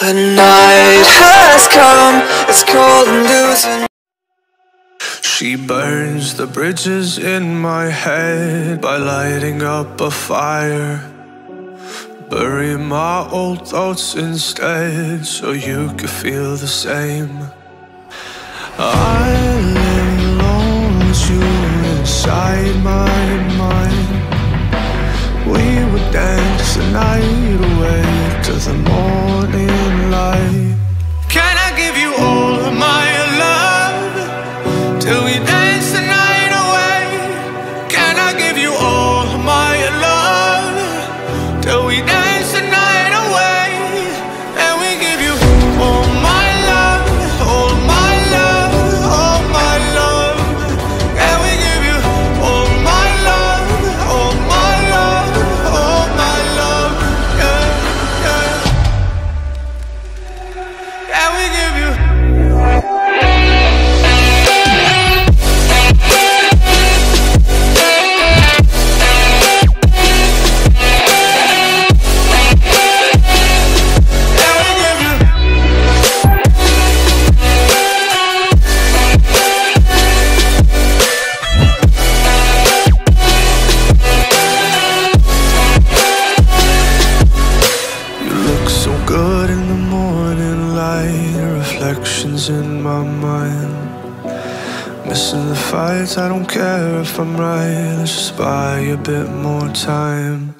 The night has come, it's cold and losing. She burns the bridges in my head by lighting up a fire. Bury my old thoughts instead so you could feel the same. I lay alone with you inside my mind. We would dance the night away to the morning in my mind. Missing the fights, I don't care if I'm right. Let's just buy a bit more time.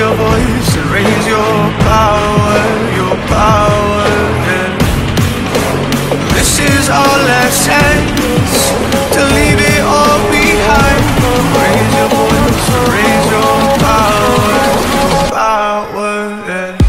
Your voice and raise your power, your power. yeah. This is our last chance to leave it all behind. Raise your voice and raise your power, your power. yeah.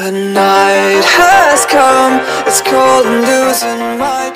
The night has come, it's cold and losing my